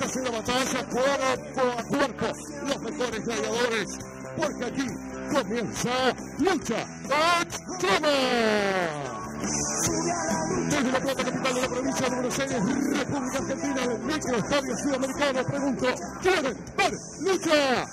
en la batalla cuerpo a cuerpo, los mejores gladiadores, porque aquí comienza Lucha Extrema. Desde la Plata, capital de la provincia de Buenos Aires, República Argentina, el microestadio sudamericano, pregunto, ¿quieren ver lucha?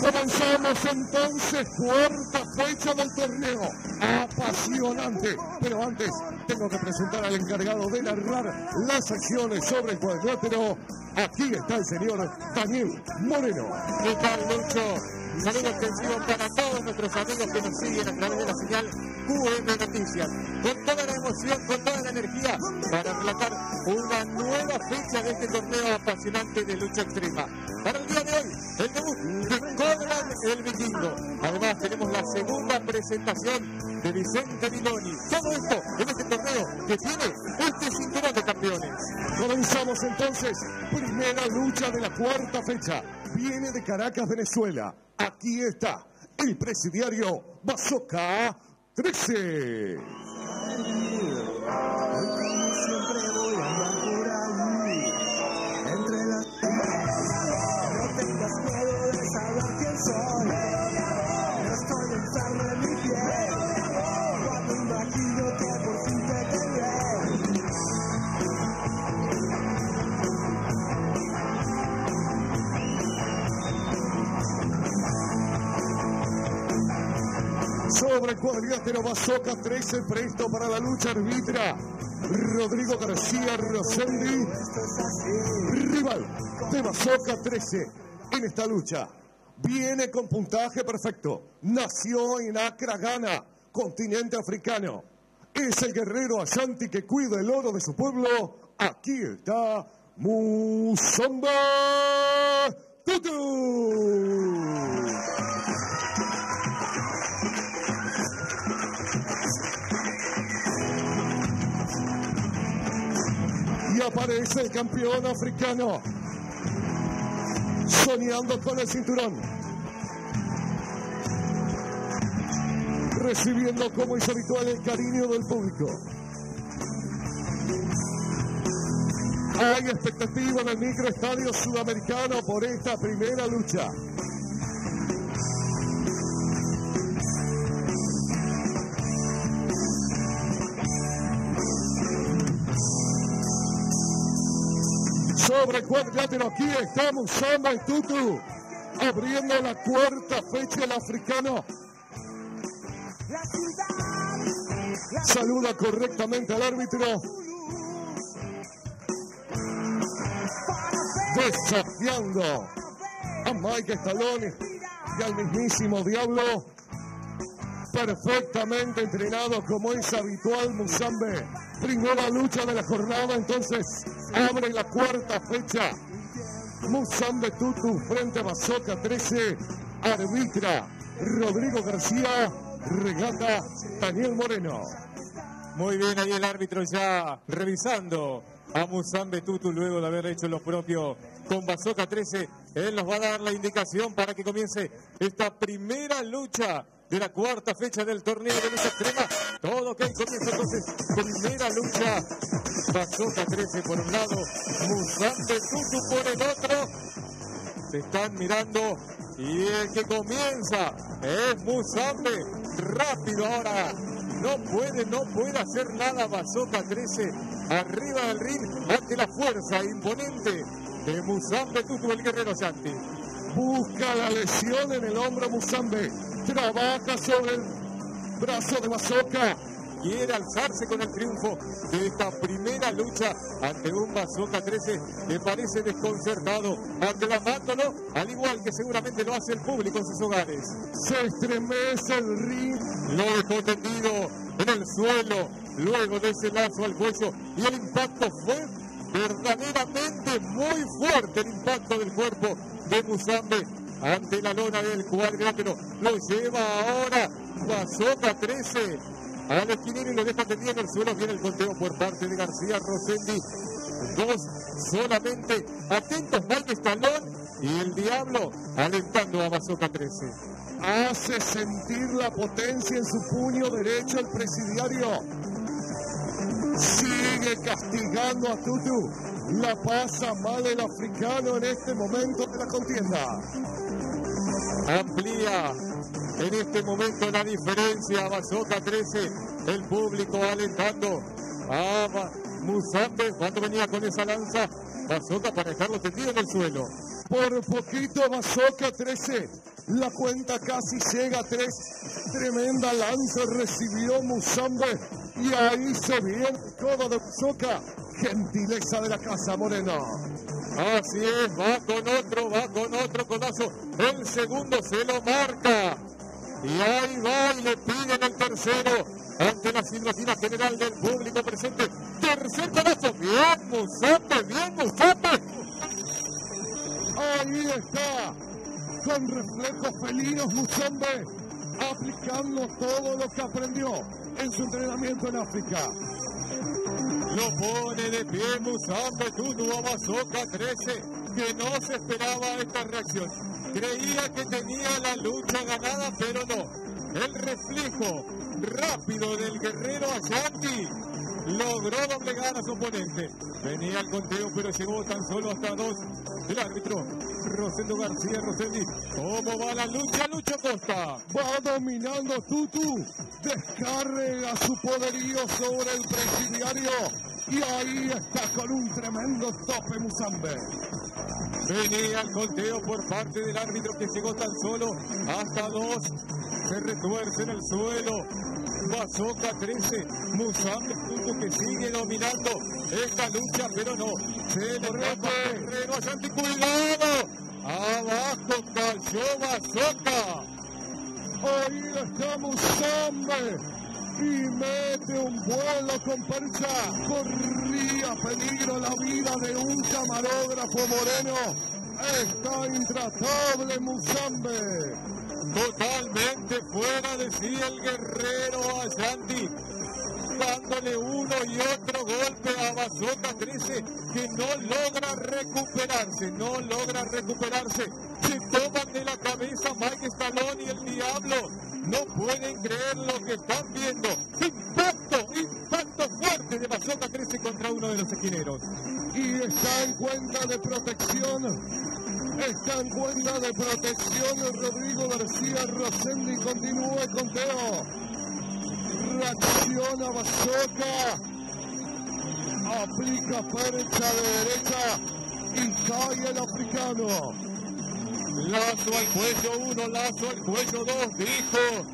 Comenzamos entonces cuarta fecha del torneo. Apasionante. Pero antes tengo que presentar al encargado de narrar las acciones sobre el cuadrilátero. Aquí está el señor Daniel Moreno. ¿Qué tal, Lucho? Saludo extensivo para todos nuestros amigos que nos siguen a través de la señal QM Noticias. Con toda la emoción, con toda la energía, para relatar una nueva fecha de este torneo apasionante de lucha extrema. Para el día de hoy, el debut de Conrad el Vikingo. Además, tenemos la segunda presentación de Vicente Miloni. Todo esto en este torneo que tiene este cinturón de campeones. Comenzamos entonces. Primera lucha de la cuarta fecha. Viene de Caracas, Venezuela. Aquí está el presidiario Bazooka 13. El cuadrilátero Bazooka 13, presto para la lucha arbitra. Rodrigo García Rosendi, rival de Bazooka 13 en esta lucha. Viene con puntaje perfecto. Nació en Accra, Ghana, continente africano. Es el guerrero Ashanti que cuida el oro de su pueblo. Aquí está Musamba Tutu. Aparece el campeón africano. Soñando con el cinturón. Recibiendo como es habitual el cariño del público. Hay expectativa en el microestadio sudamericano por esta primera lucha. Sobre el aquí estamos Samba y Tutu abriendo la cuarta fecha el africano. Saluda correctamente al árbitro. Desafiando a Mike Stallone y al mismísimo Diablo. Perfectamente entrenado como es habitual Musambe. Primera lucha de la jornada, entonces abre la cuarta fecha. Musambe Tutu frente a Bazooka 13. Arbitra Rodrigo García. Regata Daniel Moreno. Muy bien, ahí el árbitro ya revisando a Musambe Tutu luego de haber hecho lo propio con Bazooka 13. Él nos va a dar la indicación para que comience esta primera lucha de la cuarta fecha del torneo de lucha extrema. Todo ok, comienza entonces primera lucha. Bazooka 13 por un lado, Musambe Tutu por el otro. Se están mirando y el que comienza es Musambe. Rápido ahora. No puede, no puede hacer nada Bazooka 13 arriba del ring ante la fuerza imponente de Musambe Tutu, el guerrero Santi. Busca la lesión en el hombro Musambe. Trabaja sobre el brazo de Bazooka. Quiere alzarse con el triunfo de esta primera lucha ante un Bazooka 13 que parece desconcertado, aclamándolo, al igual que seguramente lo hace el público en sus hogares. Se estremece el ring. Lo dejó tendido en el suelo, luego de ese lazo al cuello, y el impacto fue verdaderamente muy fuerte, el impacto del cuerpo de Musambe ante la lona del cuadrilátero. Lo lleva ahora Bazooka 13 al esquinero y lo deja tendido en el suelo. Viene el conteo por parte de García Rosendi. Dos solamente atentos Mike Stallone y el Diablo alentando a Bazooka 13. Hace sentir la potencia en su puño derecho el presidiario. Sigue castigando a Tutu. La pasa mal el africano en este momento de la contienda. Amplía en este momento la diferencia. Basoca 13, el público alentando a Musambe cuando venía con esa lanza. Basoca para dejarlo tendido en el suelo. Por poquito Basoca 13. La cuenta casi llega a 3. Tremenda lanza recibió Musambe. Y ahí se viene todo de Basoca. Gentileza de la casa Moreno. Así es, va con otro, va con otro codazo. El segundo se lo marca. Y ahí va y le piden el tercero ante la situación general del público presente. Tercer codazo. Bien, Musambe, bien, Musambe. Ahí está, con reflejos felinos Musambe, aplicando todo lo que aprendió en su entrenamiento en África. Lo pone de pie Musambe Tutu a Basoca 13, que no se esperaba esta reacción. Creía que tenía la lucha ganada, pero no. El reflejo rápido del guerrero Ashanti logró doblegar a su oponente. Venía el conteo, pero llegó tan solo hasta dos. El árbitro, Rosendo García Rosendi. ¿Cómo va la lucha, Lucho Costa? Va dominando Tutu, descarga su poderío sobre el presidiario y ahí está con un tremendo tope Musambe. Venía el conteo por parte del árbitro que llegó tan solo hasta dos. Se retuerce en el suelo. Bazoca 13. Musambe que sigue dominando esta lucha, pero no. Se le guerrero a Santi. ¡Cuidado! Abajo cayó Bazoca. Ahí está Musambe y mete un vuelo con percha. Corría peligro la vida de un camarógrafo moreno. Está intratable Musambe. Totalmente fuera de sí el guerrero Ashanti. Dándole uno y otro golpe a Bazoca 13 que no logra recuperarse, no logra recuperarse. Se toman de la cabeza Mike Stallone y el Diablo. No pueden creer lo que están viendo. Impacto, impacto fuerte de Bazoca 13 contra uno de los esquineros. Y está en cuenta de protección. Está en cuenta de protección Rodrigo García Rosendi. Continúa el conteo. Reacciona Bazoca. Aplica percha de derecha y cae el africano. Lazo al cuello uno, lazo al cuello dos, dijo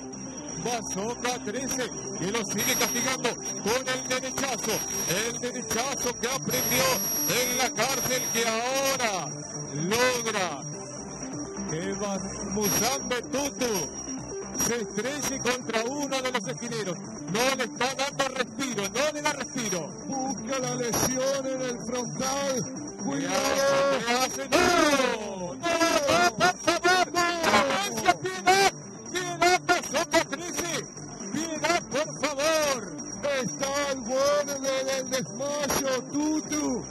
Bazoca 13, que lo sigue castigando con el derechazo, el derechazo que aprendió en la cárcel que ahora logra que Musambe Tutu se estrelle contra uno de los esquineros. No le está dando respiro, no le da respiro. Busca la lesión en el frontal. ¿Qué Cuidado. ¡No! ¡No! ¡No! ¡Por favor! ¡Clemencia, piedad! ¡Piedad, Bazoca 13! ¡Piedad, por favor! Está al borde del desmayo, Tutu.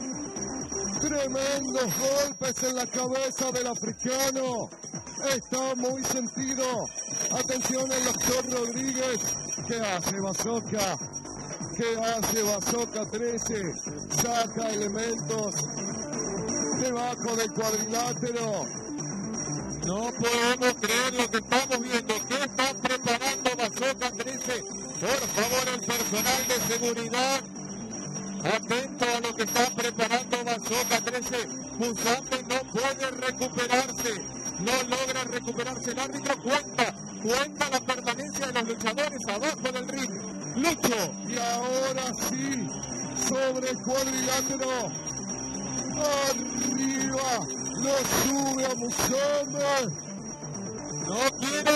Tremendos golpes en la cabeza del africano. Está muy sentido. Atención el doctor Rodríguez. ¿Qué hace Bazoca? ¿Qué hace Bazoca 13? Saca elementos debajo del cuadrilátero. No podemos creer lo que estamos viendo. ¿Qué está preparando Bazoca 13? Por favor, el personal de seguridad. Atento a lo que está preparando Bazoca 13. Musambe no puede recuperarse. No logra recuperarse. El árbitro cuenta. Cuenta la permanencia de los luchadores abajo del ring. Lucho. Y ahora sí, sobre el cuadrilátero. Arriba, lo sube a Musambe. No quiere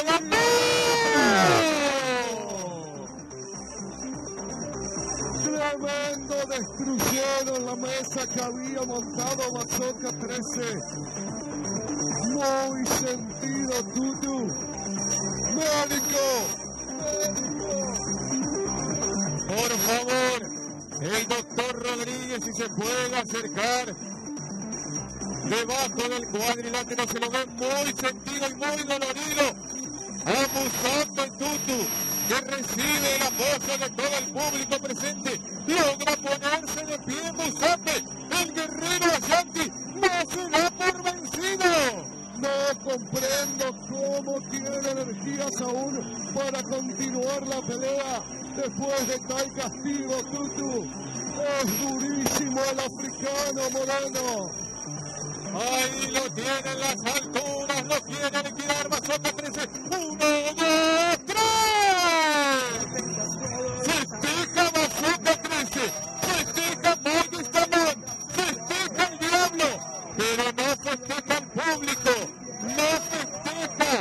Tremendo destruyeron la mesa que había montado Bazoca 13. Muy sentido, Tutu. se puede acercar. Debajo del cuadrilátero se lo ve muy sentido y muy dolorido. Abusando el Tutu, que recibe el apoyo de todo el público presente. Logra ponerse de pie Musate. El guerrero Ashanti no se da por vencido. No comprendo cómo tiene energía Saúl para continuar la pelea después de tal castigo, Tutu. Ahí lo tienen las alturas, lo quiere liquidar Bazooka 13. Uno, dos, tres. Festeja Bazooka 13. Festeja Morgan Stamón. Festeja el diablo. Pero no festeja el público. No festeja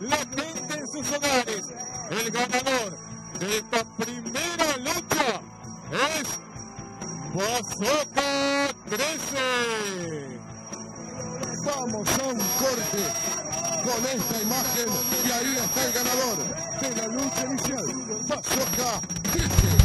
la gente en sus hogares. El ganador de esta primera lucha es Bazooka 13. Vamos a un corte con esta imagen y ahí está el ganador de la lucha inicial. Bazooka 13.